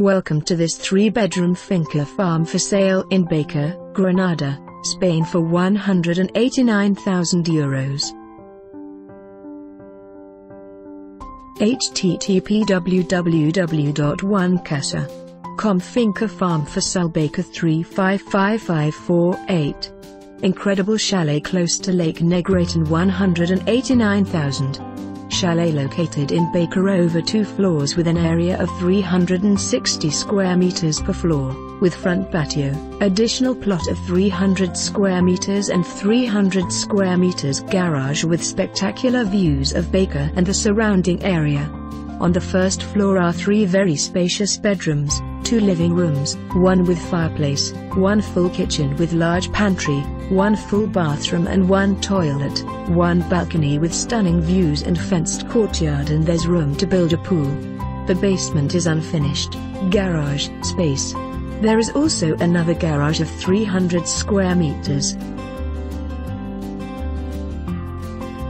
Welcome to this three-bedroom finca farm for sale in Bácor, Granada, Spain for 189,000 euros. http www.onecasa.com Finca Farm for Sale Bácor 355548 Incredible chalet close to Lake Negratin 189,000 chalet located in Bácor over two floors with an area of 360 square meters per floor, with front patio, additional plot of 300 square meters and 300 square meters garage with spectacular views of Bácor and the surrounding area. On the first floor are three very spacious bedrooms, two living rooms, one with fireplace, one full kitchen with large pantry, one full bathroom and one toilet, one balcony with stunning views and fenced courtyard and there's room to build a pool. The basement is unfinished, garage space. There is also another garage of 300 square meters.